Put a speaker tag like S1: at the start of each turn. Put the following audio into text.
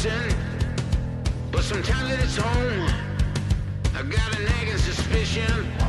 S1: ocean, but sometimes it's home. I got a nagging suspicion.